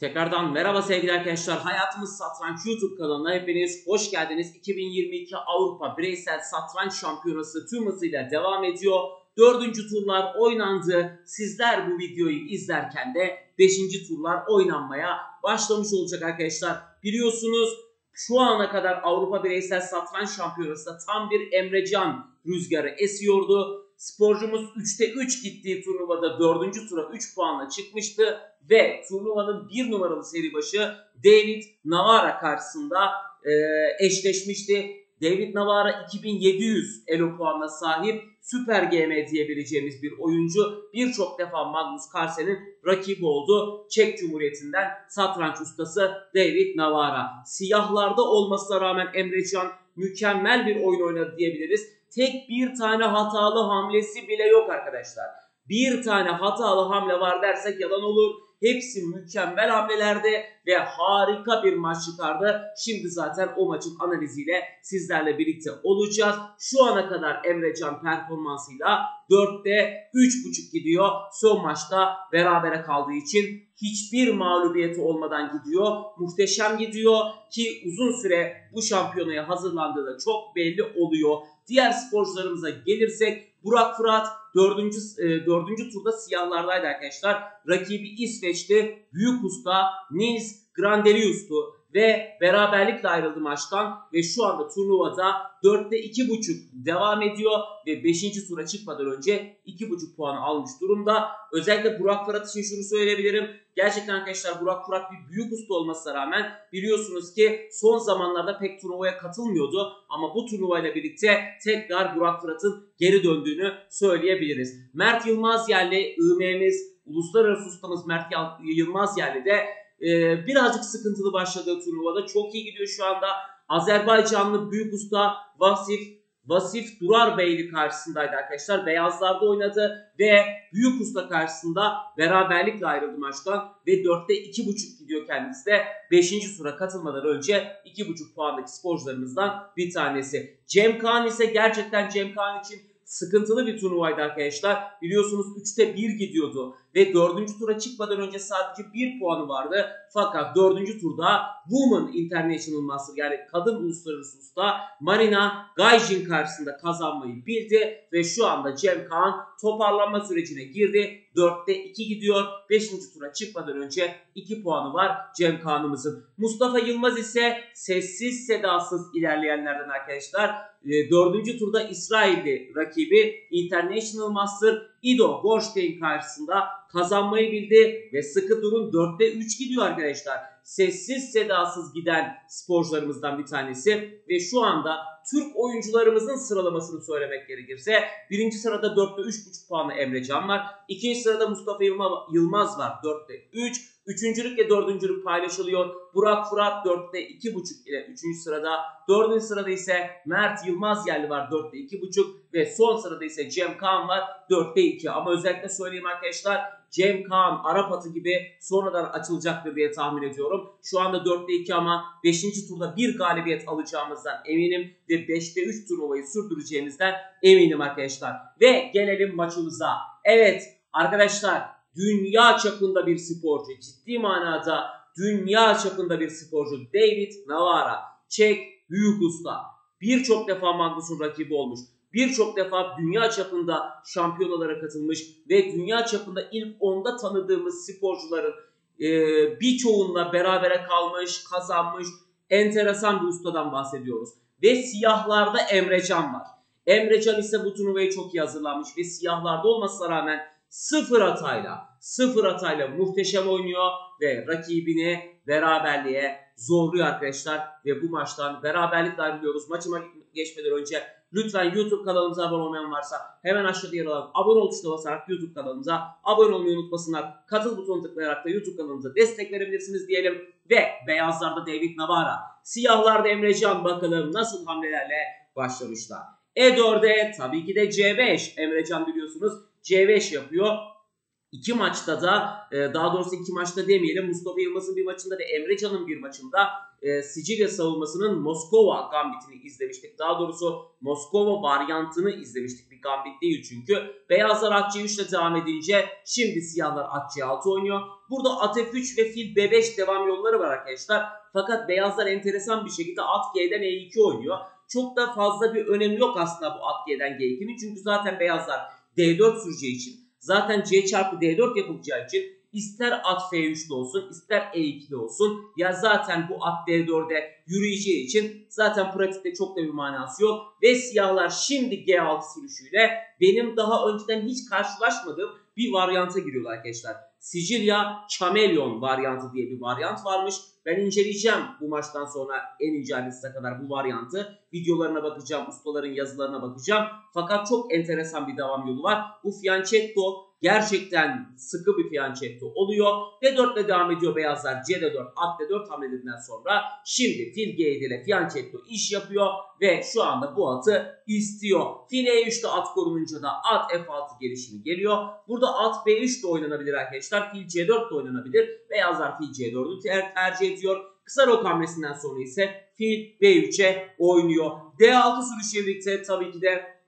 Tekrardan merhaba sevgili arkadaşlar. Hayatımız Satranç YouTube kanalına hepiniz hoş geldiniz. 2022 Avrupa Bireysel Satranç Şampiyonası tüm hızıyla devam ediyor. Dördüncü turlar oynandı. Sizler bu videoyu izlerken de beşinci turlar oynanmaya başlamış olacak arkadaşlar. Biliyorsunuz şu ana kadar Avrupa Bireysel Satranç Şampiyonası'nda tam bir Emrecan rüzgarı esiyordu. Sporcumuz 3'te 3 gittiği turnuvada 4. tura 3 puanla çıkmıştı ve turnuvanın 1 numaralı seri başı David Navara karşısında e, eşleşmişti. David Navara 2700 elo puanına sahip süper GM diyebileceğimiz bir oyuncu. Birçok defa Magnus Carlsen'in rakibi oldu. Çek Cumhuriyeti'nden satranç ustası David Navara. Siyahlarda olmasına rağmen Emrecan mükemmel bir oyun oynadı diyebiliriz tek bir tane hatalı hamlesi bile yok arkadaşlar. Bir tane hatalı hamle var dersek yalan olur. Hepsi mükemmel hamlelerde ve harika bir maç çıkardı. Şimdi zaten o maçın analiziyle sizlerle birlikte olacağız. Şu ana kadar Emrecan performansıyla 4'te 3.5 gidiyor. Son maçta berabere kaldığı için hiçbir mağlubiyeti olmadan gidiyor. Muhteşem gidiyor ki uzun süre bu şampiyonaya hazırlandığı da çok belli oluyor. Diğer sporcularımıza gelirsek Burak Fırat 4. E, 4. turda siyahlardaydı arkadaşlar. Rakibi İsveç'ti. Büyük usta Nils Grandelius'tu ve beraberlikle ayrıldı maçtan ve şu anda turnuvada 4'te 2.5 devam ediyor ve 5. tura çıkmadan önce 2.5 puan almış durumda. Özellikle Burak Fırat için şunu söyleyebilirim. Gerçekten arkadaşlar Burak Fırat bir büyük usta olmasına rağmen biliyorsunuz ki son zamanlarda pek turnuvaya katılmıyordu. Ama bu turnuvayla birlikte tekrar Burak Fırat'ın geri döndüğünü söyleyebiliriz. Mert Yılmaz yerli ÜM'miz, uluslararası ustamız Mert Yılmaz yerli de e, birazcık sıkıntılı başladığı turnuvada çok iyi gidiyor şu anda. Azerbaycanlı büyük usta Vasif Vasif Durar Beyli karşısındaydı arkadaşlar. Beyazlarda oynadı ve Büyük Usta karşısında beraberlikle ayrıldı maçtan ve 4'te 2.5 gidiyor kendisi de 5. tura katılmadan önce 2.5 puandaki sporcularımızdan bir tanesi. Cem Kaan ise gerçekten Cem Kaan için sıkıntılı bir turnuvaydı arkadaşlar. Biliyorsunuz 3'te 1 gidiyordu ve 4. tura çıkmadan önce sadece 1 puanı vardı. Fakat 4. turda Women International Master yani kadın uluslararası usta Marina Gajin karşısında kazanmayı bildi ve şu anda Cem Kaan toparlanma sürecine girdi. 4'te 2 gidiyor. 5. tura çıkmadan önce 2 puanı var Cem Kaan'ımızın. Mustafa Yılmaz ise sessiz sedasız ilerleyenlerden arkadaşlar. 4. Ee, turda İsrail'de rakibi International Master Ido Gorstein karşısında kazanmayı bildi ve sıkı durun 4'te 3 gidiyor arkadaşlar. Sessiz sedasız giden sporcularımızdan bir tanesi ve şu anda Türk oyuncularımızın sıralamasını söylemek gerekirse birinci sırada 4'te 3.5 puanlı Emre Can var. İkinci sırada Mustafa Yılmaz var 4'te 3. Üçüncülük ve dördüncülük paylaşılıyor. Burak Fırat 4'te 2.5 ile 3. sırada. Dördüncü sırada ise Mert Yılmaz yerli var 4'te 2.5 ve son sırada ise Cem Kaan var 4'te 2. Ama özellikle söyleyeyim arkadaşlar Cem Kaan Arap atı gibi sonradan açılacaktır diye tahmin ediyorum. Şu anda 4'te 2 ama 5. turda bir galibiyet alacağımızdan eminim ve 5'te 3 turnuvayı sürdüreceğimizden eminim arkadaşlar. Ve gelelim maçımıza. Evet arkadaşlar dünya çapında bir sporcu. Ciddi manada dünya çapında bir sporcu. David Navara. Çek büyük usta. Birçok defa Magnus'un rakibi olmuş. Birçok defa dünya çapında şampiyonalara katılmış ve dünya çapında ilk onda tanıdığımız sporcuların e, birçoğunla berabere kalmış, kazanmış enteresan bir ustadan bahsediyoruz. Ve siyahlarda Emrecan var. Emrecan ise bu turnuvayı çok iyi hazırlanmış ve siyahlarda olmasına rağmen sıfır hatayla, sıfır hatayla muhteşem oynuyor ve rakibini beraberliğe zorluyor arkadaşlar. Ve bu maçtan beraberlikle ayrılıyoruz. Maçıma geçmeden önce lütfen YouTube kanalımıza abone olmayan varsa hemen aşağıda yer alan abone ol tuşuna basarak YouTube kanalımıza abone olmayı unutmasınlar. Katıl butonu tıklayarak da YouTube kanalımıza destek verebilirsiniz diyelim. Ve beyazlarda David Navara, siyahlarda Emrecan bakalım nasıl hamlelerle başlamışlar. E4'e tabii ki de C5. Emrecan biliyorsunuz C5 yapıyor. İki maçta da e, daha doğrusu iki maçta demeyelim Mustafa Yılmaz'ın bir maçında ve Emre Can'ın bir maçında e, Sicilya savunmasının Moskova gambitini izlemiştik. Daha doğrusu Moskova varyantını izlemiştik. Bir gambit değil çünkü. Beyazlar at C3 ile devam edince şimdi siyahlar at C6 oynuyor. Burada at F3 ve fil B5 devam yolları var arkadaşlar. Fakat beyazlar enteresan bir şekilde at G'den E2 oynuyor. Çok da fazla bir önemi yok aslında bu at G'den G2'nin. Çünkü zaten beyazlar D4 süreceği için zaten C çarpı D4 yapılacağı için ister at F3'de olsun ister E2'de olsun ya zaten bu at D4'e yürüyeceği için zaten pratikte çok da bir manası yok. Ve siyahlar şimdi G6 sürüşüyle benim daha önceden hiç karşılaşmadığım bir varyanta giriyorlar arkadaşlar. Sicilya Chameleon varyantı diye bir varyant varmış. Ben inceleyeceğim bu maçtan sonra en ince ayrıntısına kadar bu varyantı. Videolarına bakacağım, ustaların yazılarına bakacağım. Fakat çok enteresan bir devam yolu var. Bu Fianchetto gerçekten sıkı bir fianchetto oluyor. D4 ile devam ediyor beyazlar. C4, at D4 hamlelerinden sonra şimdi fil G7 ile fianchetto iş yapıyor ve şu anda bu atı istiyor. Fil E3'te at korununca da at F6 gelişimi geliyor. Burada at B3 de oynanabilir arkadaşlar. Fil C4 de oynanabilir. Beyazlar fil C4'ü ter tercih ediyor. Kısa rok hamlesinden sonra ise fil B3'e oynuyor. D6 sürüşü birlikte tabii ki de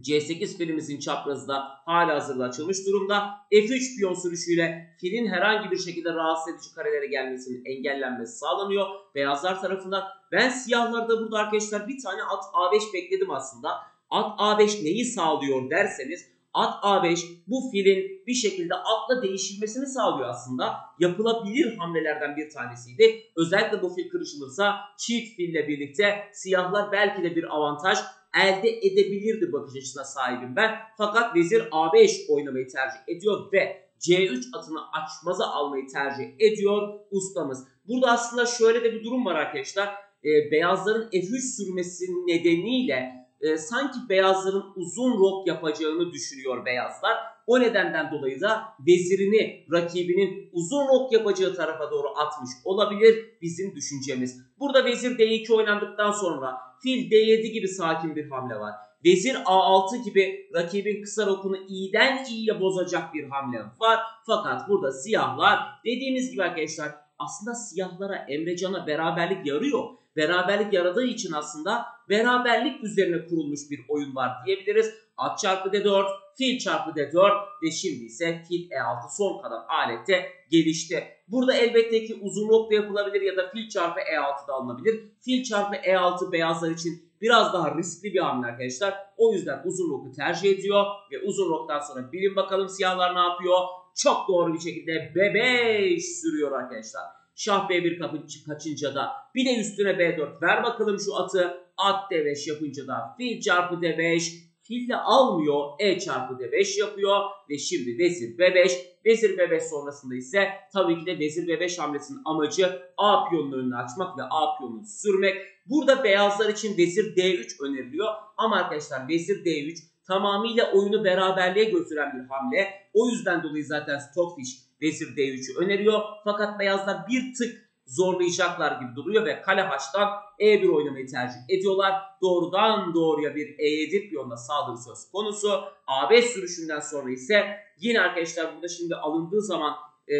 C8 filimizin çaprazı da hala hazırda açılmış durumda. F3 piyon sürüşüyle filin herhangi bir şekilde rahatsız edici karelere gelmesinin engellenmesi sağlanıyor. Beyazlar tarafından. Ben siyahlarda burada arkadaşlar bir tane at A5 bekledim aslında. At A5 neyi sağlıyor derseniz at A5 bu filin bir şekilde atla değişilmesini sağlıyor aslında. Yapılabilir hamlelerden bir tanesiydi. Özellikle bu fil kırışılırsa çift fille birlikte siyahlar belki de bir avantaj elde edebilirdi bakış açısına sahibim ben. Fakat vezir A5 oynamayı tercih ediyor ve C3 atını açmaza almayı tercih ediyor ustamız. Burada aslında şöyle de bir durum var arkadaşlar. E, beyazların F3 sürmesi nedeniyle e, sanki beyazların uzun rok yapacağını düşünüyor beyazlar. O nedenden dolayı da vezirini rakibinin uzun rok yapacağı tarafa doğru atmış olabilir bizim düşüncemiz. Burada vezir D2 oynandıktan sonra fil D7 gibi sakin bir hamle var. Vezir A6 gibi rakibin kısa rokunu iyiden iyiye bozacak bir hamle var. Fakat burada siyahlar dediğimiz gibi arkadaşlar aslında siyahlara Emrecan'a beraberlik yarıyor. Beraberlik yaradığı için aslında beraberlik üzerine kurulmuş bir oyun var diyebiliriz. At çarpı D4, fil çarpı D4 ve şimdi ise fil E6 son kalan alette gelişti. Burada elbette ki uzun nokta yapılabilir ya da fil çarpı E6 da alınabilir. Fil çarpı E6 beyazlar için biraz daha riskli bir hamle arkadaşlar. O yüzden uzun roku tercih ediyor ve uzun roktan sonra bilin bakalım siyahlar ne yapıyor. Çok doğru bir şekilde B5 sürüyor arkadaşlar. Şah B1 kapı kaçınca da bir de üstüne B4 ver bakalım şu atı. At D5 yapınca da fil çarpı D5 fille almıyor. E çarpı D5 yapıyor ve şimdi vezir B5. Vezir B5 sonrasında ise tabii ki de vezir B5 hamlesinin amacı A piyonunun önünü açmak ve A piyonunu sürmek. Burada beyazlar için vezir D3 öneriliyor. Ama arkadaşlar vezir D3 tamamıyla oyunu beraberliğe götüren bir hamle. O yüzden dolayı zaten Stockfish vezir D3'ü öneriyor. Fakat beyazlar bir tık zorlayacaklar gibi duruyor ve kale haçtan E1 oynamayı tercih ediyorlar. Doğrudan doğruya bir E7 piyonla saldırı söz konusu. A5 sürüşünden sonra ise yine arkadaşlar burada şimdi alındığı zaman e,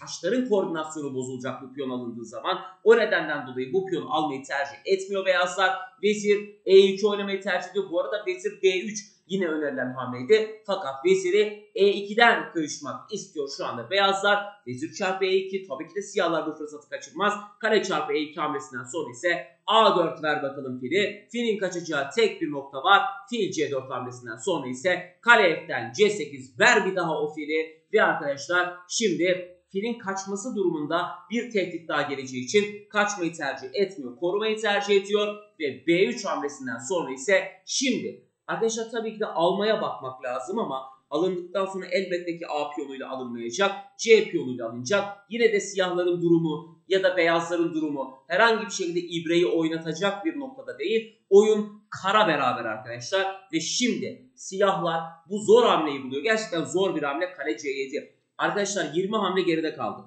taşların koordinasyonu bozulacak bu piyon alındığı zaman. O nedenden dolayı bu piyonu almayı tercih etmiyor beyazlar. Vezir E3 oynamayı tercih ediyor. Bu arada vezir D3 yine önerilen hamleydi. Fakat veziri E2'den kırışmak istiyor şu anda beyazlar. Vezir çarpı E2 tabii ki de siyahlar bu fırsatı kaçırmaz. Kare çarpı E2 hamlesinden sonra ise A4 ver bakalım fili. Filin kaçacağı tek bir nokta var. Fil C4 hamlesinden sonra ise kale F'den C8 ver bir daha o fili. Ve arkadaşlar şimdi filin kaçması durumunda bir tehdit daha geleceği için kaçmayı tercih etmiyor. Korumayı tercih ediyor ve B3 hamlesinden sonra ise şimdi Arkadaşlar tabii ki de almaya bakmak lazım ama alındıktan sonra elbette ki A piyonuyla alınmayacak. C piyonuyla alınacak. Yine de siyahların durumu ya da beyazların durumu herhangi bir şekilde ibreyi oynatacak bir noktada değil. Oyun kara beraber arkadaşlar. Ve şimdi siyahlar bu zor hamleyi buluyor. Gerçekten zor bir hamle kale C7. Arkadaşlar 20 hamle geride kaldı.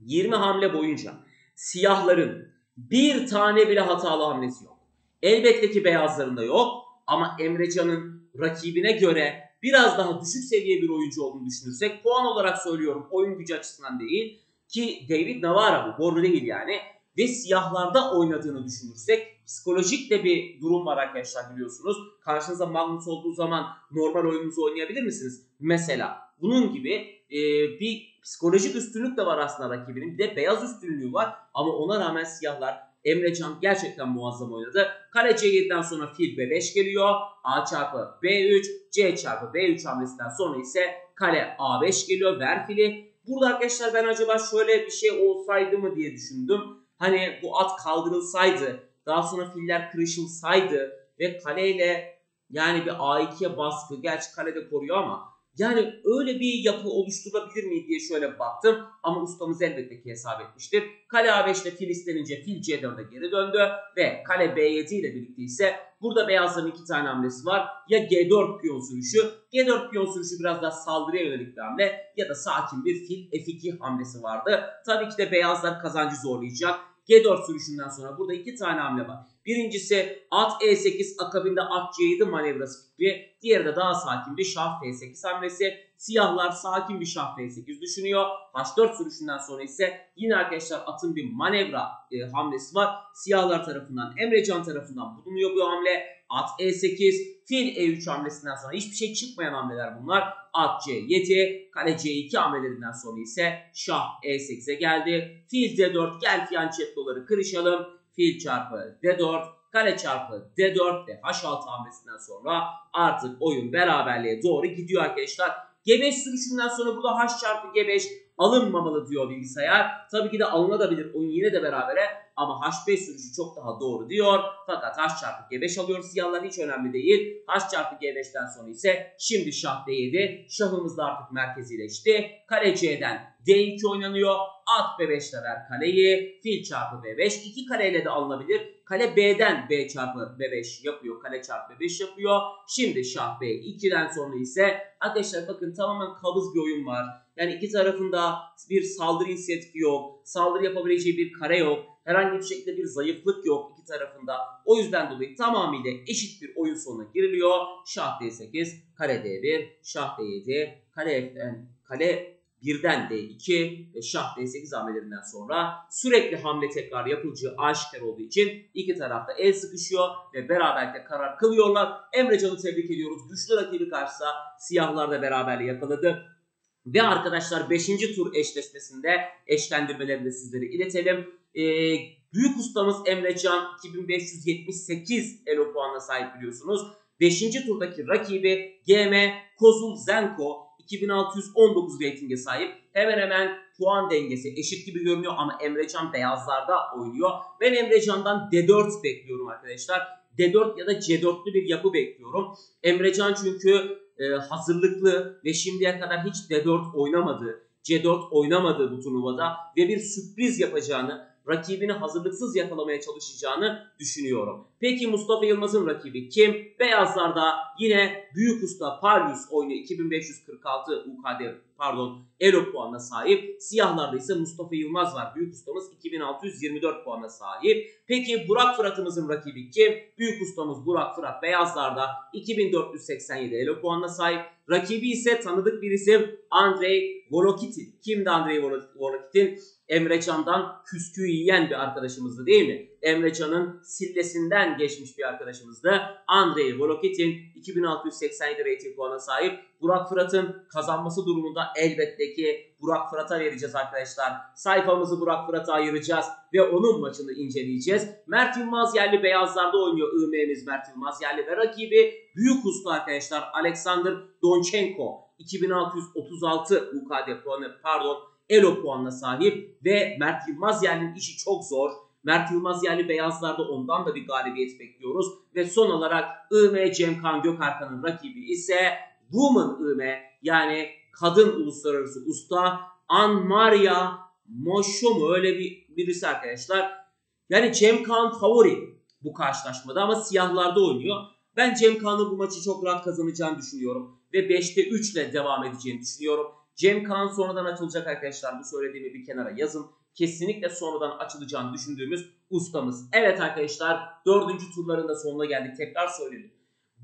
20 hamle boyunca siyahların bir tane bile hatalı hamlesi yok. Elbette ki beyazların da yok. Ama Emrecan'ın rakibine göre biraz daha düşük seviye bir oyuncu olduğunu düşünürsek puan olarak söylüyorum oyun gücü açısından değil ki David Navarra bu boru değil yani ve siyahlarda oynadığını düşünürsek psikolojik de bir durum var arkadaşlar biliyorsunuz. Karşınıza Magnus olduğu zaman normal oyununuzu oynayabilir misiniz? Mesela bunun gibi e, bir psikolojik üstünlük de var aslında rakibinin. Bir de beyaz üstünlüğü var ama ona rağmen siyahlar Emrecan gerçekten muazzam oynadı. Kale C7'den sonra fil B5 geliyor. A çarpı B3, C çarpı B3 hamlesinden sonra ise kale A5 geliyor. Ver fili. Burada arkadaşlar ben acaba şöyle bir şey olsaydı mı diye düşündüm. Hani bu at kaldırılsaydı, daha sonra filler kırışılsaydı ve kaleyle yani bir A2'ye baskı, gerçi kalede koruyor ama yani öyle bir yapı oluşturabilir mi diye şöyle baktım. Ama ustamız elbette ki hesap etmiştir. Kale A5 ile fil istenince fil C4'e geri döndü. Ve kale B7 ile birlikte ise burada beyazların iki tane hamlesi var. Ya G4 piyon sürüşü. G4 piyon sürüşü biraz daha saldırıya yönelik bir hamle. Ya da sakin bir fil F2 hamlesi vardı. Tabii ki de beyazlar kazancı zorlayacak. G4 sürüşünden sonra burada iki tane hamle var. Birincisi at E8 akabinde at C7 manevrası fikri. Diğeri de daha sakin bir şah F8 hamlesi. Siyahlar sakin bir şah F8 düşünüyor. H4 sürüşünden sonra ise yine arkadaşlar atın bir manevra e, hamlesi var. Siyahlar tarafından Emrecan tarafından bulunuyor bu hamle. At E8, fil E3 hamlesinden sonra hiçbir şey çıkmayan hamleler bunlar. At C7, kale C2 hamlelerinden sonra ise şah E8'e geldi. Fil D4 gel fiyanchetloları kırışalım. Fil çarpı D4, kale çarpı D4 ve H6 hamlesinden sonra artık oyun beraberliğe doğru gidiyor arkadaşlar. G5 sürüşünden sonra burada H çarpı G5 alınmamalı diyor bilgisayar. Tabii ki de alınabilir oyun yine de berabere ama H5 sürüşü çok daha doğru diyor. Fakat H çarpı G5 alıyoruz. Siyahlar hiç önemli değil. H çarpı G5'ten sonra ise şimdi şah D7. Şahımız da artık merkezileşti. Kale C'den D2 oynanıyor. At B5 ile ver kaleyi. Fil çarpı B5. İki kareyle de alınabilir. Kale B'den B çarpı B5 yapıyor. Kale çarpı B5 yapıyor. Şimdi şah B2'den sonra ise arkadaşlar bakın tamamen kabız bir oyun var. Yani iki tarafında bir saldırı inisiyatifi yok. Saldırı yapabileceği bir kare yok. Herhangi bir şekilde bir zayıflık yok iki tarafında. O yüzden dolayı tamamıyla eşit bir oyun sonuna giriliyor. Şah D8, kare D1, şah D7, kale F'den, kale birden D2 ve şah D8 hamlelerinden sonra sürekli hamle tekrar yapılacağı aşikar olduğu için iki tarafta el sıkışıyor ve beraberlikte karar kılıyorlar. Emrecan'ı tebrik ediyoruz. Güçlü rakibi karşısında siyahlar da beraberliği yakaladı. Ve arkadaşlar 5. tur eşleşmesinde eşlendirmelerini de sizlere iletelim. Ee, büyük ustamız Emrecan 2578 elo puanına sahip biliyorsunuz. 5. turdaki rakibi GM Kozul Zenko 2619 reytinge sahip. Hemen hemen puan dengesi eşit gibi görünüyor ama Emrecan beyazlarda oynuyor. Ben Emrecan'dan D4 bekliyorum arkadaşlar. D4 ya da C4'lü bir yapı bekliyorum. Emrecan çünkü e, hazırlıklı ve şimdiye kadar hiç D4 oynamadı. C4 oynamadı bu turnuvada ve bir sürpriz yapacağını rakibini hazırlıksız yakalamaya çalışacağını düşünüyorum. Peki Mustafa Yılmaz'ın rakibi kim? Beyazlarda yine büyük usta Parius oyunu 2546 UKD pardon Elo puanına sahip. Siyahlarda ise Mustafa Yılmaz var. Büyük ustamız 2624 puana sahip. Peki Burak Fırat'ımızın rakibi kim? Büyük ustamız Burak Fırat beyazlarda 2487 Elo puanına sahip. Rakibi ise tanıdık bir isim Andrei Volokitin. Kimdi Andrei Volokitin? Emrecan'dan küsküyü yiyen bir arkadaşımızdı değil mi? Emrecan'ın sillesinden geçmiş bir arkadaşımızdı. Andrei Volokitin 2687 rating puana sahip. Burak Fırat'ın kazanması durumunda elbette ki Burak Fırat'a vereceğiz arkadaşlar. Sayfamızı Burak Fırat'a ayıracağız ve onun maçını inceleyeceğiz. Mert Yılmaz yerli beyazlarda oynuyor IM'miz Mert Yılmaz yerli ve rakibi büyük usta arkadaşlar Alexander Donchenko 2636 UKD puanı pardon Elo puanına sahip ve Mert Yılmaz yerlinin işi çok zor. Mert Yılmaz yerli beyazlarda ondan da bir galibiyet bekliyoruz. Ve son olarak IM Cemkan Gökarkan'ın rakibi ise Woman IM yani kadın uluslararası usta Anmaria Moşo mu öyle bir birisi arkadaşlar. Yani Cemkan favori bu karşılaşmada ama siyahlarda oynuyor. Ben Cemkan'ın bu maçı çok rahat kazanacağını düşünüyorum. Ve 5'te 3 ile devam edeceğini düşünüyorum. Cem Kaan sonradan açılacak arkadaşlar. Bu söylediğimi bir kenara yazın. Kesinlikle sonradan açılacağını düşündüğümüz ustamız. Evet arkadaşlar dördüncü turların da sonuna geldik. Tekrar söyledim.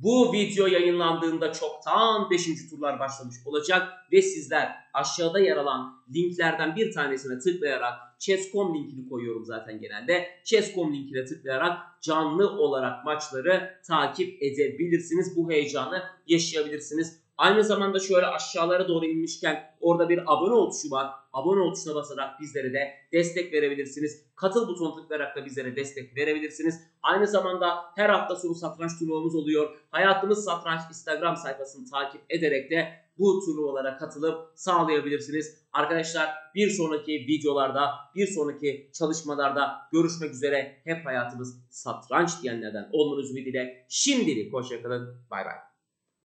Bu video yayınlandığında çoktan 5. turlar başlamış olacak ve sizler aşağıda yer alan linklerden bir tanesine tıklayarak Chess.com linkini koyuyorum zaten genelde. Chess.com linkine tıklayarak canlı olarak maçları takip edebilirsiniz. Bu heyecanı yaşayabilirsiniz. Aynı zamanda şöyle aşağılara doğru inmişken orada bir abone ol tuşu var. Abone ol tuşuna basarak bizlere de destek verebilirsiniz. Katıl butonuna tıklayarak da bizlere destek verebilirsiniz. Aynı zamanda her hafta sonu satranç turnuvamız oluyor. Hayatımız Satranç Instagram sayfasını takip ederek de bu turnuvalara katılıp sağlayabilirsiniz. Arkadaşlar bir sonraki videolarda, bir sonraki çalışmalarda görüşmek üzere. Hep hayatımız satranç diyenlerden olmanız ümidiyle şimdilik hoşçakalın. Bay bay.